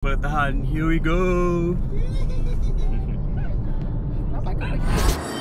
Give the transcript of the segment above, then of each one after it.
Bertahan, here we go.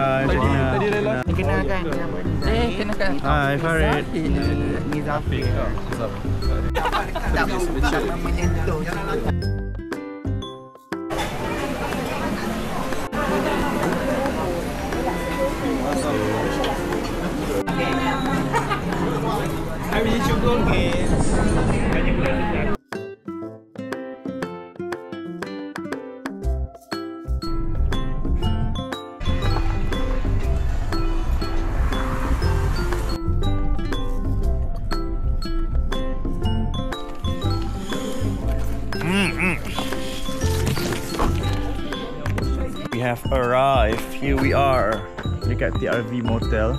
Hai, Sabrina. Tadi rela. Kenalkan Eh, kenalkan Hai, Farid. Ni Zafir Tak tak menyentuh Kami cukup guys. We have arrived. Here we are dekat TRV Motel.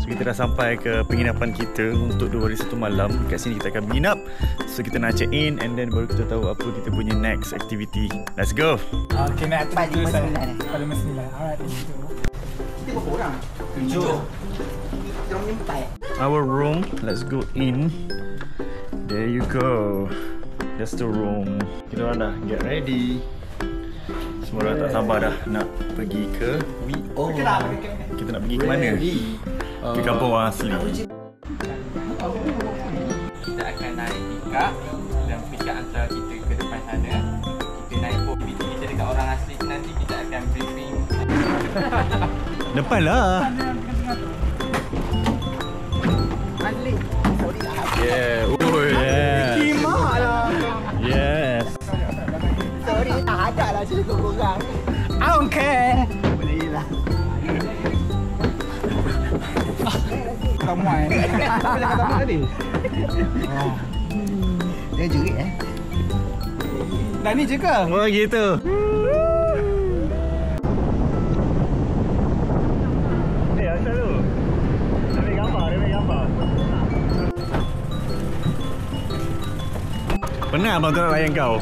So kita dah sampai ke penginapan kita untuk dua hari satu malam. Kat sini kita akan menginap. So kita nak check in and then baru kita tahu apa kita punya next activity. Let's go. Okay, nak dulu saya. sembilan, eh? Empat, lima, sembilan. Alright, thank you. Kita berapa orang? Tujuh Kita orang empat Our room. Let's go in. There you go. That's the room. Kita orang dah get ready. Semua orang tak sabar dah nak pergi ke WeO. Kita nak pergi ke mana? Ke kampung orang asli. kita akan naik pickup dan pickup hantar kita ke depan sana kita naik boat meeting kita dekat orang asli nanti kita akan briefing Depan lah. Yeah. Cerita korang I don't care. Boleh lah Kamu eh. Apa cakap tamu tadi? Dia jerit eh Dah ni je ke? Oh gitu. Eh, asal tu. Ambil gambar, ambil gambar. Penat abang tu nak layan kau.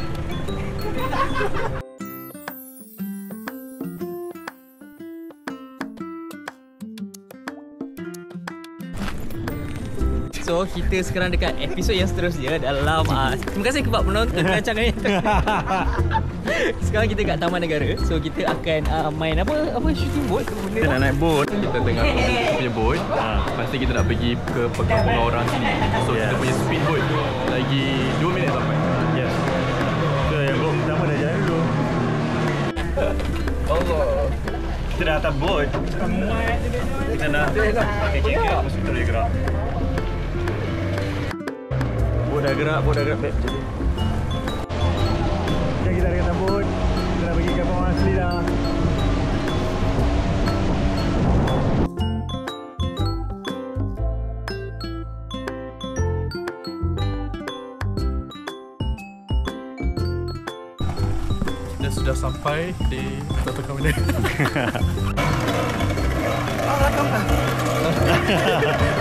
So kita sekarang dekat episod yang seterusnya dalam uh, terima kasih kepada penonton rancangan yang sekarang kita kat Taman Negara so kita akan uh, main apa apa shooting boat ke benda Kita nak naik boat. kita tengah punya boat Lepas ni kita nak pergi ke perkampungan orang sini So Yeah. kita punya speed boat Lagi 2 minit sampai Yes. So, yang boat pertama dah jalan dulu. Allah Kita dah atas boat. Kita nak pakai kira mesti kita gerak. Boat dah gerak, boat dah gerak. Babe, jadi. Okay, kita dah atas boat. Kita dah pergi ke kampung asli dah. Kita sudah sampai di satu kawasan So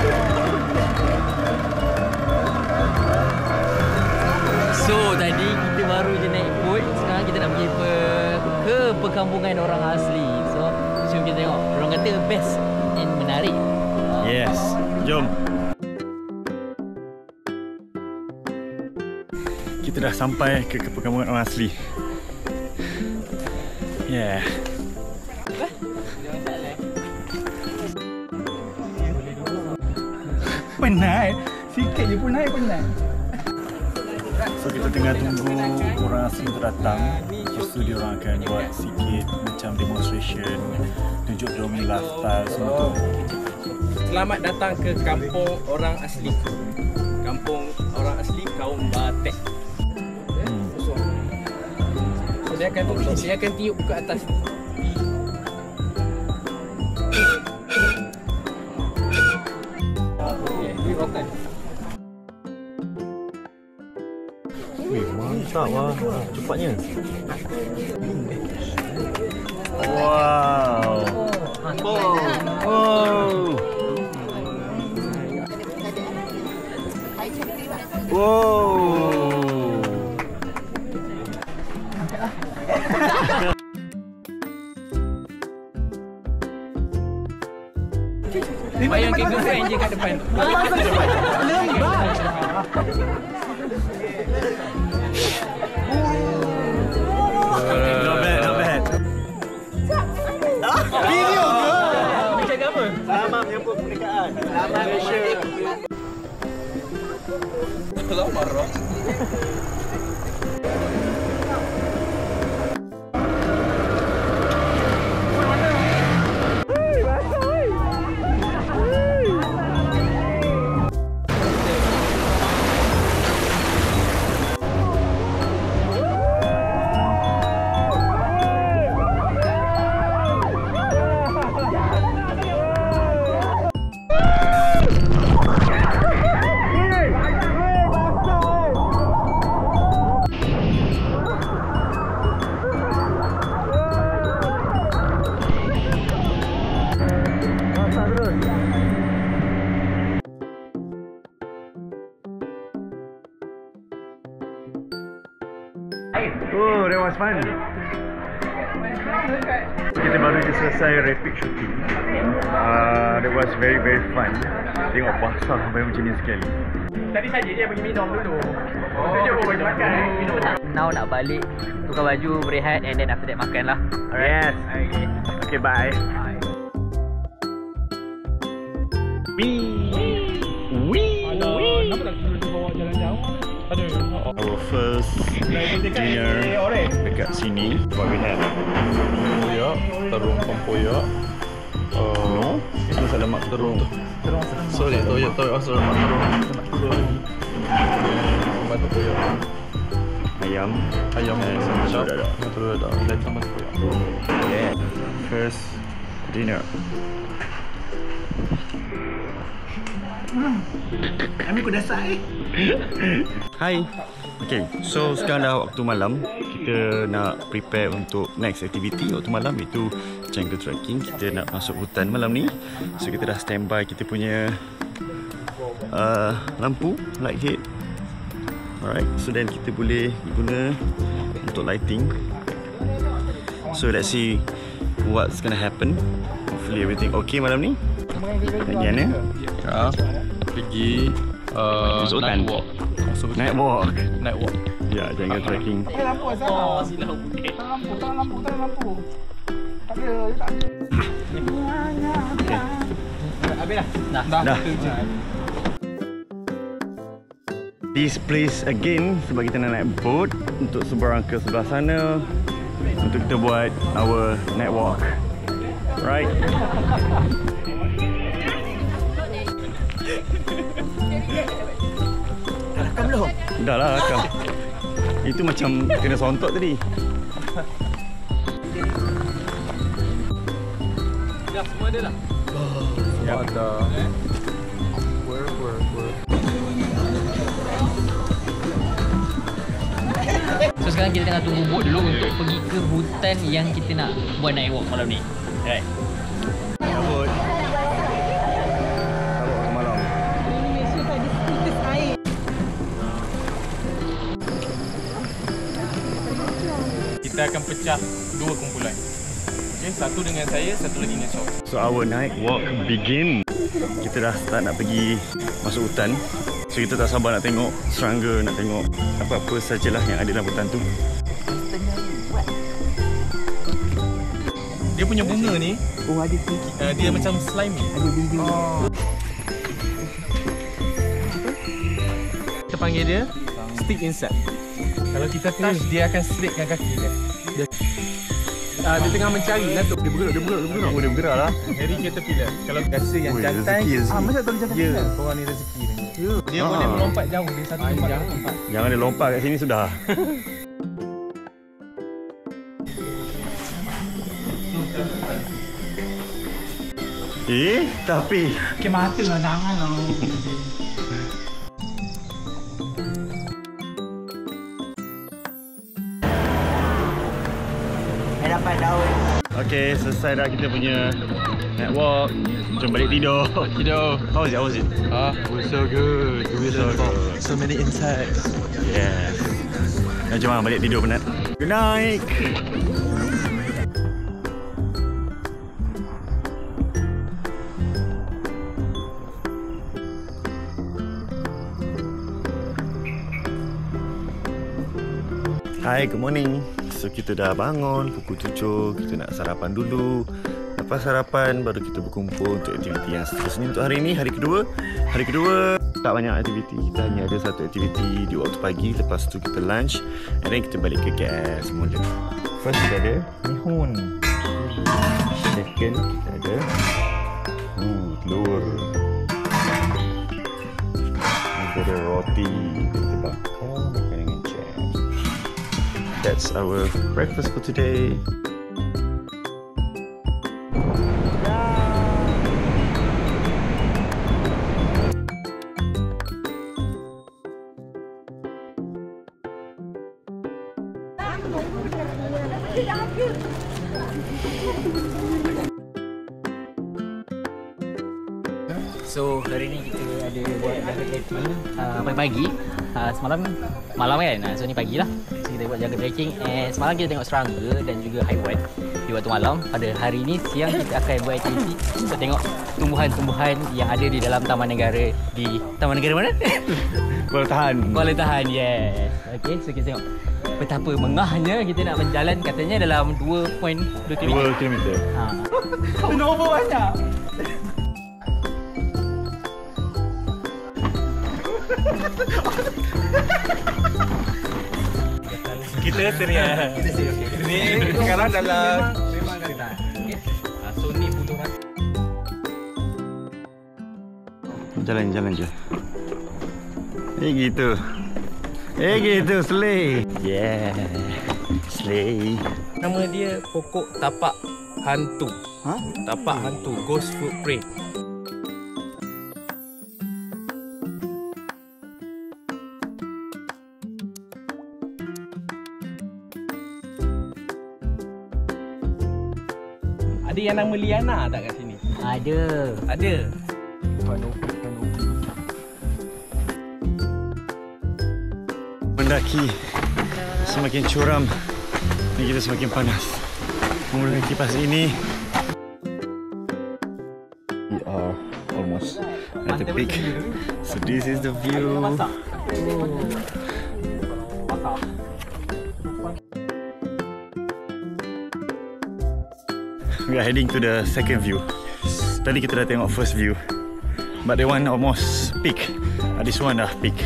perkampungan orang asli So jom kita tengok Orang kata best and menarik Yes. Jom. Kita dah sampai ke, ke perkampungan orang asli. Yeah. Penat. Sikit je pun naik penat. So kita tengah tunggu orang asing tu datang Lepas tu dia orang akan buat sikit macam demonstration Tunjuk dia punya lifestyle semua tu Selamat datang ke kampung orang asli. Kampung orang asli kaum Batek. hmm. So dia akan dia akan tiup ke atas. Weh, mantap lah. Cepatnya. Wow Wow Wow Bayang ke girlfriend je kat depan. Not Kalau rapid shooting. Uh, that was very very fun. Tengok basah sampai macam ni sekali. Tadi saja dia bagi minum dulu. Tu dia bagi makan. Minum. Now nak balik Tukar baju, berehat And then after that makan lah Yes. Okay Okay, bye. Wee. Wee. Kenapa tak Our first dinner dekat sini. What we have? Tempoyak, terung tempoyak. Uh, No. Itu ada lemak terung. sorry, toyak toyak asal lemak terung. Sorry. Tambah tempoyak. Ayam. Ayam Eh, sama sama macam ada. Yang terus ada. Dan tambah tempoyak. Yeah. First dinner. Kami ku dasar eh. Hai. Okay, so sekarang dah waktu malam. Kita nak prepare untuk next activity waktu malam itu jungle trekking. Kita nak masuk hutan malam ni. So kita dah standby kita punya uh, lampu light head. Alright, so then kita boleh guna untuk lighting. So let's see what's gonna happen. Hopefully everything okay malam ni. Bagian eh? Ya. Pergi uh, night walk. Hutan. Night walk. Night walk. Ya, jungle trekking. Eh lampu asal? Oh, silau bukit Tak lampu, tak lampu, tak lampu. Tak ada, tak ada. Habis dah. Dah Dah. This place again sebab kita nak naik boat untuk seberang ke sebelah sana untuk kita buat our night walk. Right? Rakam belum? Dah lah rakam. Itu macam kena sontok tadi. Dah semua ada dah. Yap. Ada. Where, where, where? So sekarang kita tengah tunggu boat dulu Untuk pergi ke hutan yang kita nak Buat night walk malam ni Right kita akan pecah dua kumpulan. Okey, satu dengan saya, satu lagi dengan Syok. So our night walk begin. Kita dah start nak pergi masuk hutan. So kita tak sabar nak tengok serangga, nak tengok apa-apa sajalah yang ada dalam hutan tu. Dia punya bunga ni, oh ada uh, dia macam slimy. Ada biji. Oh. Kita panggil dia stick insect. Kalau kita touch, dia akan slickkan kaki dia. Dia, uh, dia tengah mencari latuk. Dia bergerak, dia bergerak, dia bergerak. Oh dia bergerak lah. Harry caterpillar. Kalau rasa yang rezeki. ah macam tu macam Ya, korang ni rezeki dia. Dia Ah. boleh melompat jauh dari satu tempat ke tempat. Jangan dia lompat kat sini sudah. eh, tapi Ke mata lah jangan lah. Okay, selesai dah kita punya walk. Jom balik tidur. Tidur. How was it? How was it? Ah, it was so good. We So learned about good. so many insects. Yes. Nah, jom lah balik tidur penat. Good night. Hai, good morning. So kita dah bangun pukul 7, kita nak sarapan dulu. Lepas sarapan baru kita berkumpul untuk aktiviti yang seterusnya untuk hari ini, hari kedua. Hari kedua tak banyak aktiviti, kita hanya ada satu aktiviti di waktu pagi, lepas tu kita lunch and then kita balik ke KL semula. First kita ada mihun. Second kita ada telur. Kita ada roti, kita bakar makan dengan jam. That's our breakfast for today. So hari ni kita ada buat trekking uh, pagi-pagi uh, Semalam malam kan, uh, so ni pagi lah So kita buat jaga trekking and semalam kita tengok serangga dan juga haiwan di waktu malam Pada hari ni siang kita akan buat aktiviti untuk tengok tumbuhan-tumbuhan yang ada di dalam taman negara Di taman negara mana? Kuala Tahan. Kuala Tahan, yes Okay, so kita tengok betapa mengahnya kita nak berjalan katanya dalam 2.2 km 2 km. ha. Kenapa banyak? Kita serius. Ni sekarang dalam memang. Ah, So ni bulu. Jalan jalan je. Eh gitu. Eh gitu slay. Yeah. Slay. Nama dia pokok tapak hantu. Ha? Tapak hantu, ghost footprint. Ada yang nama Liana tak kat sini? Ada Ada. Mendaki semakin curam ni kita semakin panas. Menggunakan kipas ini we are almost at the peak. So this is the view. Heading to the second view. Tadi kita dah tengok first view. But the one almost peak. Uh, this one dah peak.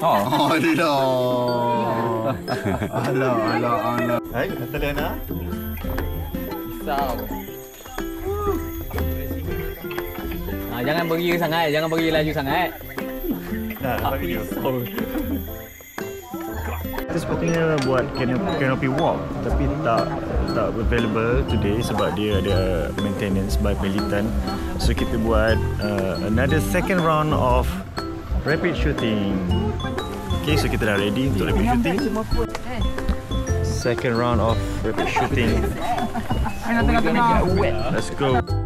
Oh, Allah. dia dah. Alah. Hai, kata Lena. Ha, jangan beri sangat, jangan beri laju sangat. Ha, bagi dia. sepatutnya buat canopy, canopy walk tapi tak tak available today sebab dia ada maintenance by militant so kita buat uh, another second round of rapid shooting. Okay, so kita dah ready untuk rapid shooting. Second round of rapid shooting. Oh. Let's go.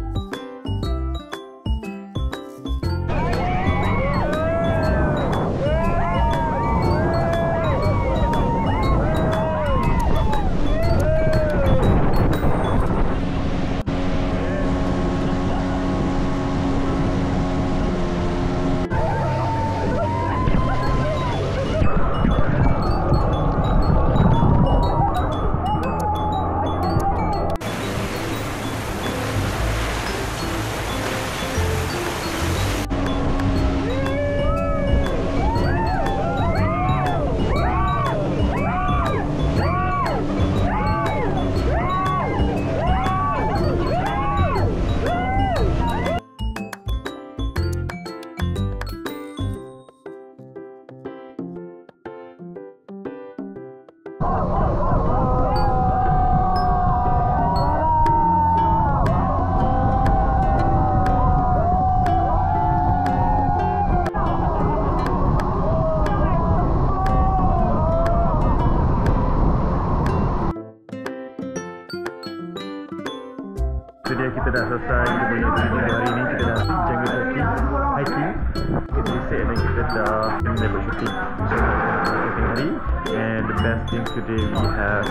today we have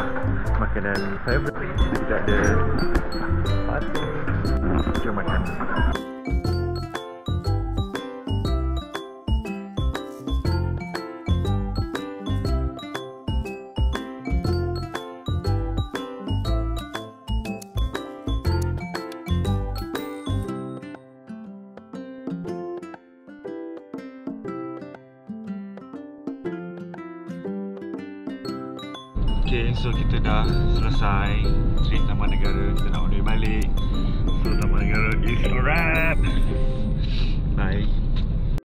makanan favourite. Kita ada So kita dah selesai Trip Taman Negara. Kita nak balik. So Taman Negara is a wrap